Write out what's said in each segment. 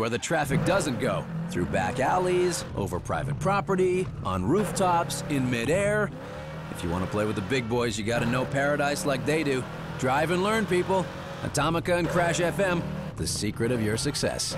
where the traffic doesn't go. Through back alleys, over private property, on rooftops, in midair. If you want to play with the big boys, you gotta know paradise like they do. Drive and learn, people. Atomika and Crash FM, the secret of your success.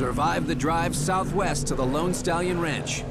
Survive the drive southwest to the Lone Stallion Ranch.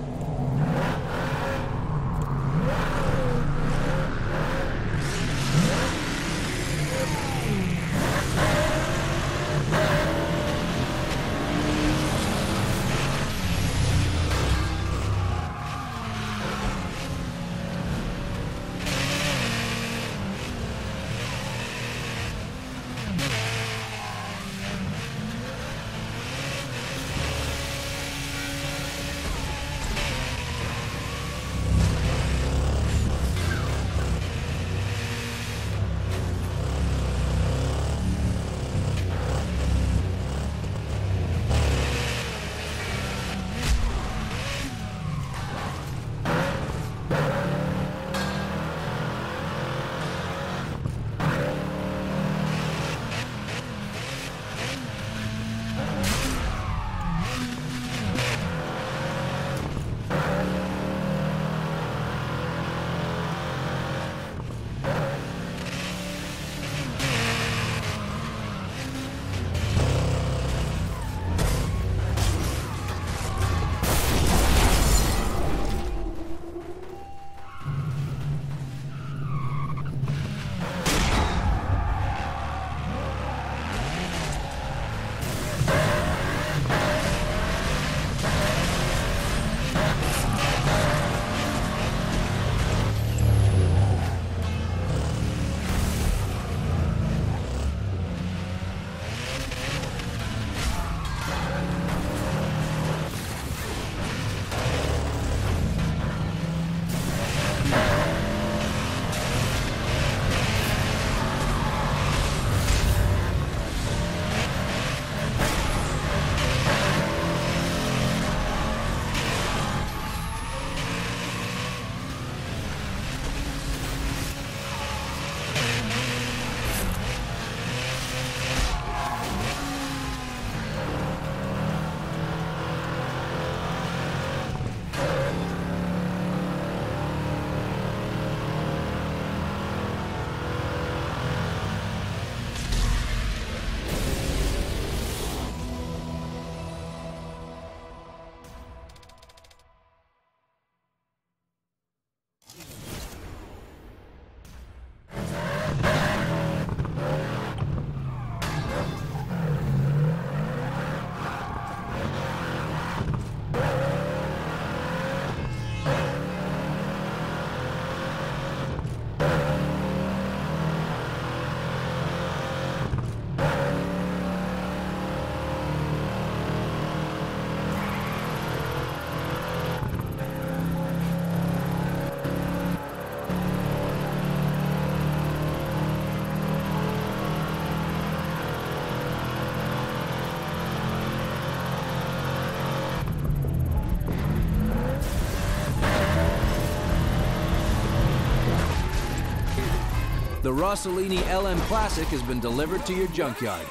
The Rossolini LM Classic has been delivered to your junkyard.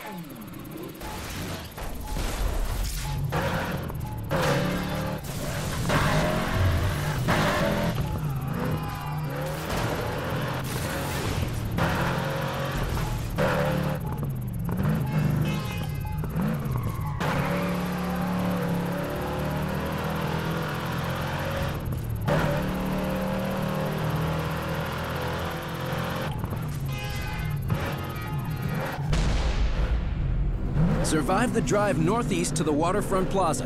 Survive the drive northeast to the Waterfront Plaza.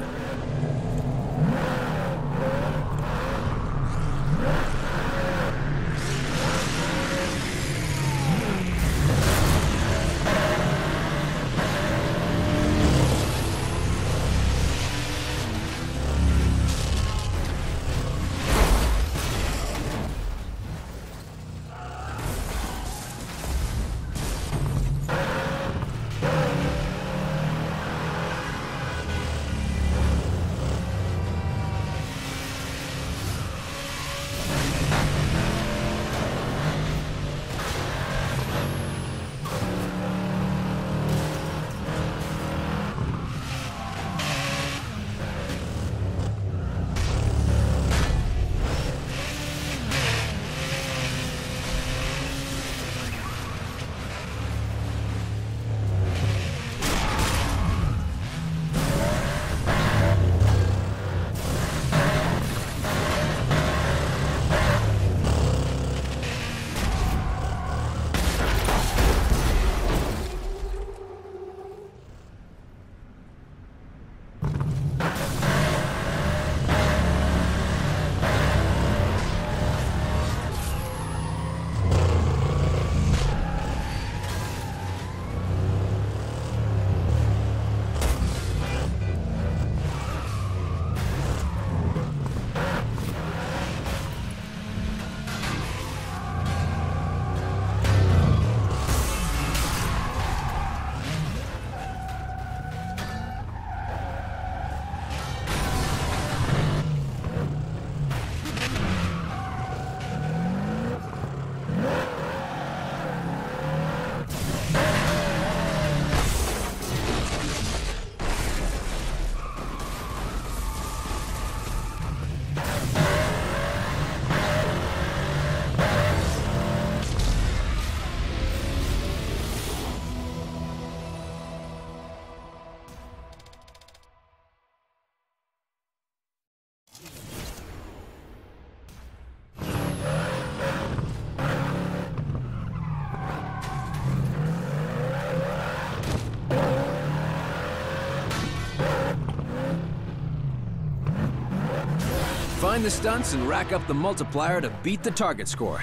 The stunts and rack up the multiplier to beat the target score.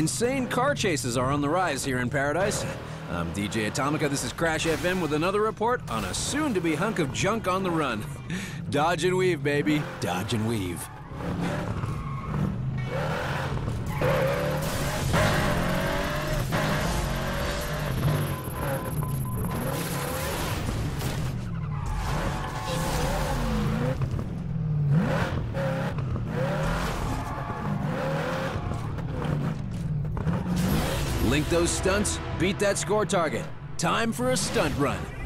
Insane car chases are on the rise here in Paradise. I'm DJ Atomika, this is Crash FM with another report on a soon-to-be hunk of junk on the run. Dodge and weave, baby. Dodge and weave. Those stunts, beat that score target. Time for a stunt run.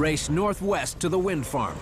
Race northwest to the wind farm.